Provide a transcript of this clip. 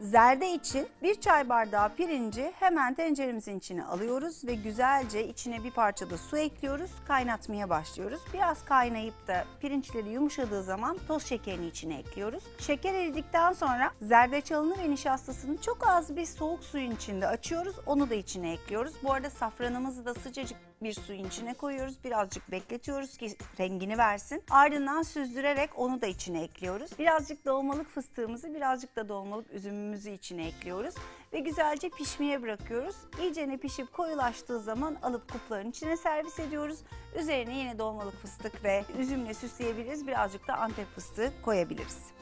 Zerde için bir çay bardağı pirinci hemen tenceremizin içine alıyoruz ve güzelce içine bir parça da su ekliyoruz. Kaynatmaya başlıyoruz. Biraz kaynayıp da pirinçleri yumuşadığı zaman toz şekerini içine ekliyoruz. Şeker eridikten sonra zerdeçalını ve nişastasını çok az bir soğuk suyun içinde açıyoruz. Onu da içine ekliyoruz. Bu arada safranımızı da sıcacık bir suyun içine koyuyoruz. Birazcık bekletiyoruz ki rengini versin. Ardından süzdürerek onu da içine ekliyoruz. Birazcık dolmalık fıstığımızı, birazcık da dolmalık üzümümüzü içine ekliyoruz. Ve güzelce pişmeye bırakıyoruz. İyicene pişip koyulaştığı zaman alıp kupların içine servis ediyoruz. Üzerine yine dolmalık fıstık ve üzümle süsleyebiliriz. Birazcık da antep fıstığı koyabiliriz.